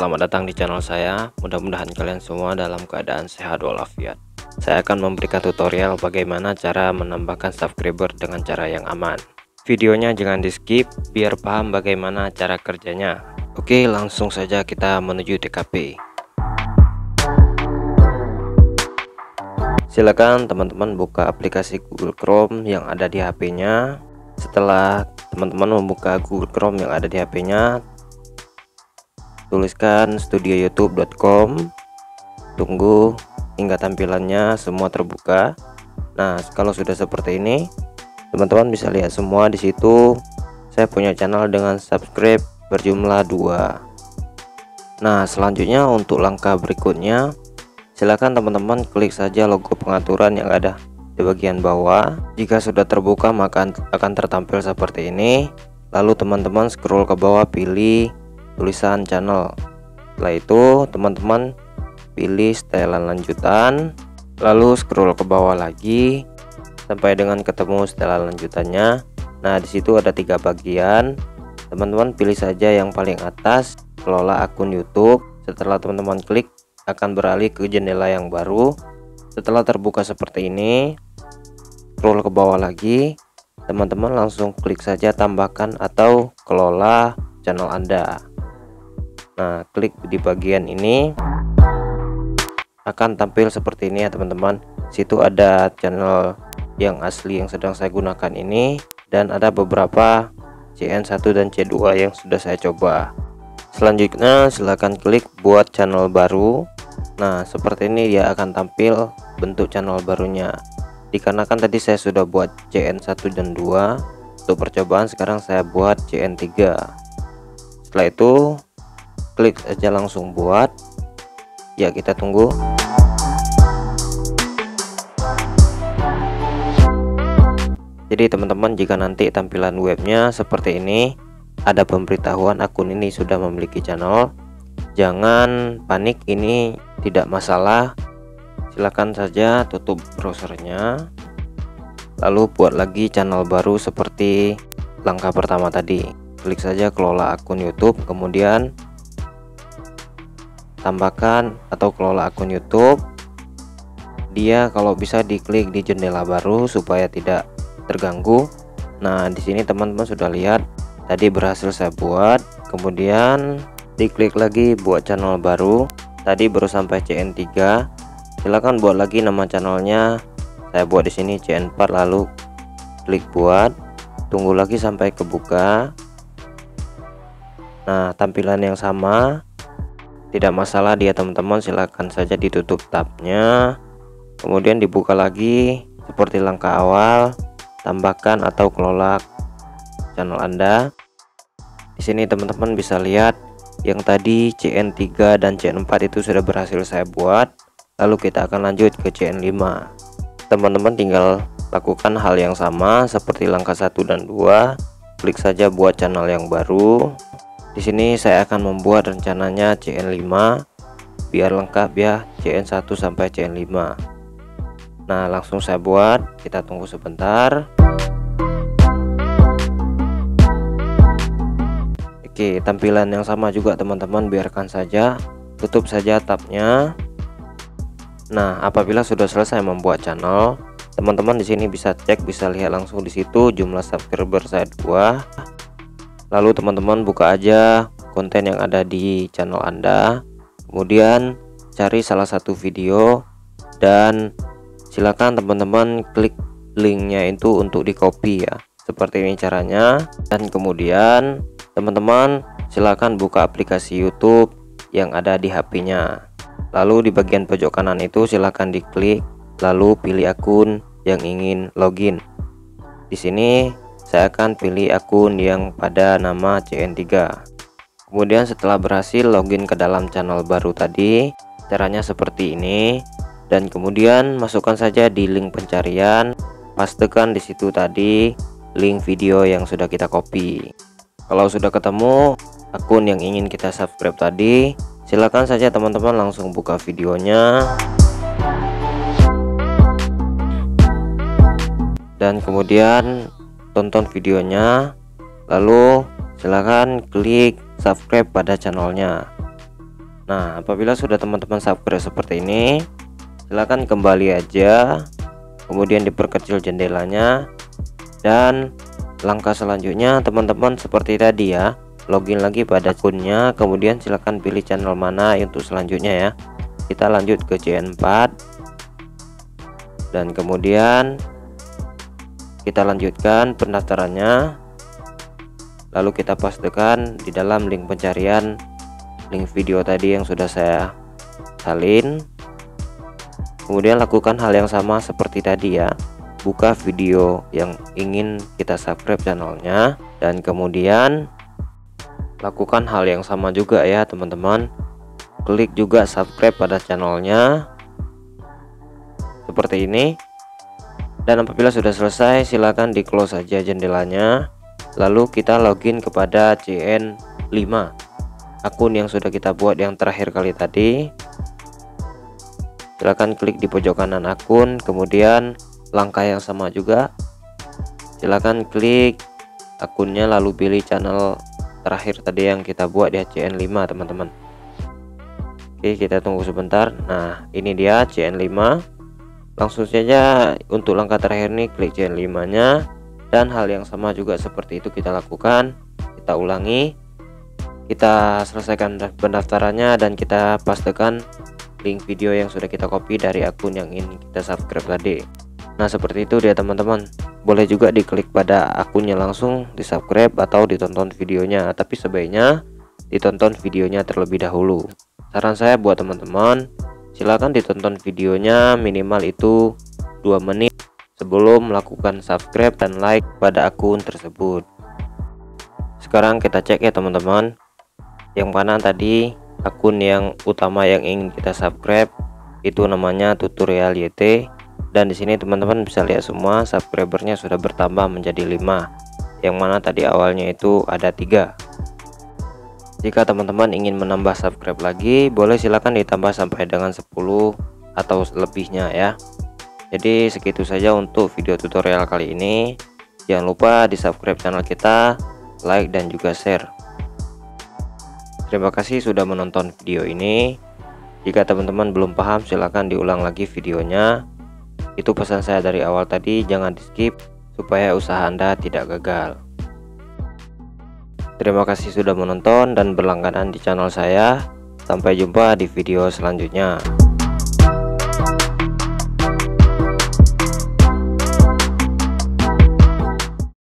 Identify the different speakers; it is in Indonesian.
Speaker 1: selamat datang di channel saya. Mudah-mudahan kalian semua dalam keadaan sehat walafiat. Saya akan memberikan tutorial bagaimana cara menambahkan subscriber dengan cara yang aman. Videonya jangan di skip biar paham bagaimana cara kerjanya. Oke, langsung saja kita menuju TKP. Silakan teman-teman buka aplikasi Google Chrome yang ada di HP-nya. Setelah teman-teman membuka Google Chrome yang ada di HP-nya, tuliskan studioyoutube.com tunggu hingga tampilannya semua terbuka. Nah kalau sudah seperti ini teman-teman bisa lihat semua di situ. Saya punya channel dengan subscribe berjumlah dua. Nah selanjutnya untuk langkah berikutnya silahkan teman-teman klik saja logo pengaturan yang ada di bagian bawah. Jika sudah terbuka maka akan tertampil seperti ini. Lalu teman-teman scroll ke bawah pilih tulisan channel. Setelah itu teman-teman pilih setelan lanjutan lalu scroll ke bawah lagi sampai dengan ketemu setelan lanjutannya. Nah di situ ada tiga bagian. Teman-teman pilih saja yang paling atas kelola akun YouTube. Setelah teman-teman klik akan beralih ke jendela yang baru. Setelah terbuka seperti ini scroll ke bawah lagi. Teman-teman langsung klik saja tambahkan atau kelola channel Anda Nah, klik di bagian ini akan tampil seperti ini ya teman-teman. Situ ada channel yang asli yang sedang saya gunakan ini dan ada beberapa CN1 dan C2 yang sudah saya coba. Selanjutnya silahkan klik buat channel baru. Nah, seperti ini dia akan tampil bentuk channel barunya. Dikarenakan tadi saya sudah buat CN1 dan 2 untuk percobaan sekarang saya buat CN3. Setelah itu klik aja langsung buat. Ya kita tunggu. Jadi teman-teman jika nanti tampilan webnya seperti ini ada pemberitahuan akun ini sudah memiliki channel jangan panik ini tidak masalah. Silahkan saja tutup browsernya lalu buat lagi channel baru seperti langkah pertama tadi. Klik saja kelola akun YouTube kemudian tambahkan atau kelola akun YouTube. Dia kalau bisa diklik di jendela baru supaya tidak terganggu. Nah di sini teman-teman sudah lihat tadi berhasil saya buat. Kemudian diklik lagi buat channel baru. Tadi baru sampai CN3 silahkan buat lagi nama channelnya. Saya buat di sini CN4 lalu klik buat. Tunggu lagi sampai kebuka. Nah tampilan yang sama tidak masalah dia teman-teman. Silahkan saja ditutup tabnya. Kemudian dibuka lagi seperti langkah awal. Tambahkan atau kelola channel anda. Di sini teman-teman bisa lihat yang tadi CN3 dan CN4 itu sudah berhasil saya buat. Lalu kita akan lanjut ke CN5 teman-teman tinggal lakukan hal yang sama seperti langkah 1 dan 2 klik saja buat channel yang baru di sini saya akan membuat rencananya CN5 biar lengkap ya CN1 sampai CN5. Nah, langsung saya buat. Kita tunggu sebentar. Oke, tampilan yang sama juga teman-teman, biarkan saja. Tutup saja tabnya. Nah, apabila sudah selesai membuat channel, teman-teman di sini bisa cek, bisa lihat langsung di situ jumlah subscriber saya dua lalu teman-teman buka aja konten yang ada di channel Anda. Kemudian cari salah satu video dan silakan teman-teman klik linknya itu untuk di copy ya. Seperti ini caranya. Dan kemudian teman-teman silakan buka aplikasi YouTube yang ada di HP-nya lalu di bagian pojok kanan itu silakan diklik lalu pilih akun yang ingin login. Di sini saya akan pilih akun yang pada nama CN3 kemudian setelah berhasil login ke dalam channel baru tadi caranya seperti ini. Dan kemudian masukkan saja di link pencarian pastikan di situ tadi link video yang sudah kita copy. Kalau sudah ketemu akun yang ingin kita subscribe tadi silakan saja teman-teman langsung buka videonya. Dan kemudian tonton videonya. Lalu silahkan klik subscribe pada channelnya. Nah apabila sudah teman-teman subscribe seperti ini silahkan kembali aja kemudian diperkecil jendelanya dan langkah selanjutnya teman-teman seperti tadi ya. Login lagi pada akunnya kemudian silahkan pilih channel mana untuk selanjutnya ya. Kita lanjut ke CN4 dan kemudian kita lanjutkan pendaftarannya. Lalu kita pastikan di dalam link pencarian link video tadi yang sudah saya salin. Kemudian lakukan hal yang sama seperti tadi ya. Buka video yang ingin kita subscribe channelnya. Dan kemudian lakukan hal yang sama juga ya teman-teman. Klik juga subscribe pada channelnya. Seperti ini dan apabila sudah selesai silakan di close saja jendelanya. Lalu kita login kepada CN5 akun yang sudah kita buat yang terakhir kali tadi. Silahkan klik di pojok kanan akun kemudian langkah yang sama juga. Silahkan klik akunnya lalu pilih channel terakhir tadi yang kita buat di CN5 teman-teman. Oke kita tunggu sebentar. Nah ini dia CN5 langsung saja untuk langkah terakhir nih klik CN5 nya dan hal yang sama juga seperti itu kita lakukan. Kita ulangi. Kita selesaikan pendaftarannya dan kita pastikan link video yang sudah kita copy dari akun yang ingin kita subscribe tadi. Nah seperti itu dia teman-teman. Boleh juga diklik pada akunnya langsung di subscribe atau ditonton videonya. Tapi sebaiknya ditonton videonya terlebih dahulu. Saran saya buat teman-teman silahkan ditonton videonya minimal itu 2 menit sebelum melakukan subscribe dan like pada akun tersebut. Sekarang kita cek ya teman-teman. Yang mana tadi akun yang utama yang ingin kita subscribe itu namanya tutorial YT dan di sini teman-teman bisa lihat semua subscribernya sudah bertambah menjadi 5 yang mana tadi awalnya itu ada tiga jika teman-teman ingin menambah subscribe lagi boleh silahkan ditambah sampai dengan 10 atau lebihnya ya. Jadi segitu saja untuk video tutorial kali ini. Jangan lupa di subscribe channel kita like dan juga share. Terima kasih sudah menonton video ini. Jika teman-teman belum paham silahkan diulang lagi videonya. Itu pesan saya dari awal tadi jangan di skip supaya usaha anda tidak gagal terima kasih sudah menonton dan berlangganan di channel saya. Sampai jumpa di video selanjutnya